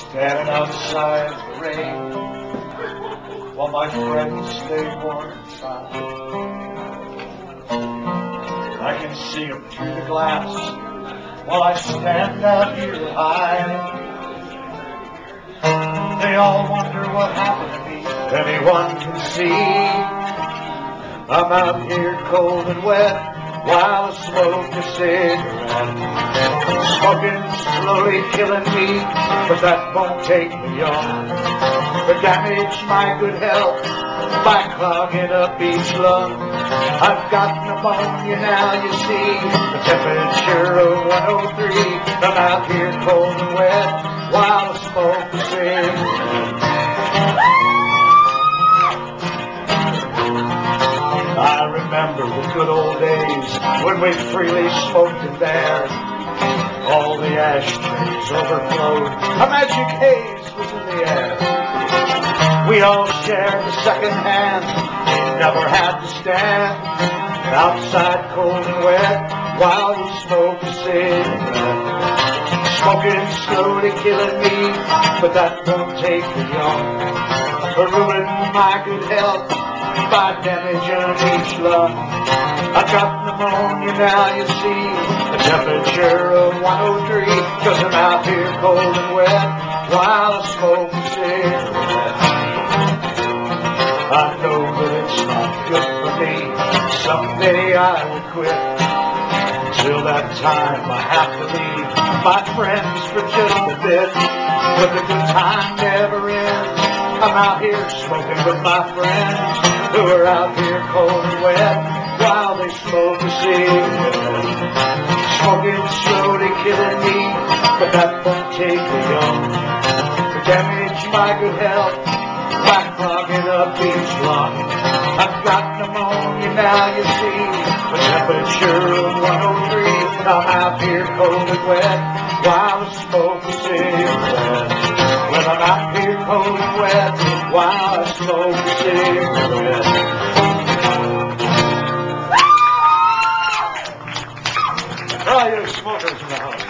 Standing outside the rain while my friends stay warm inside. I can see them through the glass while I stand out here high. They all wonder what happened to me. Anyone can see. I'm out here cold and wet while I smoke a cigarette. Slowly killing me, but that won't take me on. To damage my good health by clogging up each lung. I've got pneumonia now, you see, the temperature of 103. I'm out here cold and wet while I smoke a cigarette. I remember the good old days when we freely smoked in there. Ashtrays overflowed. A magic haze was. We all shared the second hand. Never had to stand outside cold and wet while we smoked a cigarette. Smoking slowly killing me, but that won't take me long. Ruin my good health by damaging each lung. I got pneumonia now, you see, a temperature of 103, cause I'm out here cold and wet while I smoke it's not good for me, someday I will quit. Till that time I have to leave my friends for just a bit, but the good time never ends. I'm out here smoking with my friends who are out here cold and wet while they smoke a cigarette. Smoking slowly killing me, but that won't take me long. Damage my good health by clogging up each lung. I've got pneumonia now, you see, the temperature of 103. I'm out here cold and wet while I smoke a cigarette. When I'm out here cold and wet while I smoke a ah! cigarette. Oh, you smokers in the house.